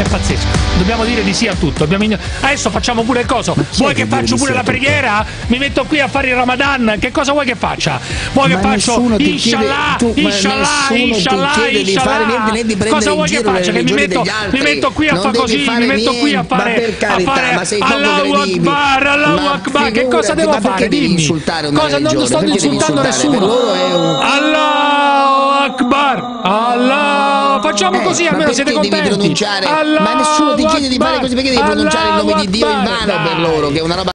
È pazzesco. Dobbiamo dire di sì a tutto. In... Adesso facciamo pure il coso. Vuoi che, che faccio pure la preghiera? Mi metto qui a fare il Ramadan. Che cosa vuoi che faccia? Vuoi che faccio Inshallah, Inshallah, Inshallah, Inshallah. Cosa vuoi che faccia? Che mi metto, mi metto qui a fare così, mi metto qui a fare a fare Allahu Akbar, Allahu Akbar. Che cosa devo fare? Dimmi. Cosa non sto insultando nessuno. Allahu Allah. Facciamo così almeno siete contenti. Ma nessuno ti chiede di fare così perché devi pronunciare il nome di Dio in vano per loro, che è una roba